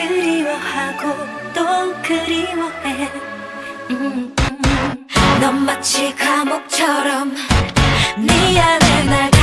그리워하고 또 그리워해 음, 음. 넌 마치 감옥처럼 네 안에 날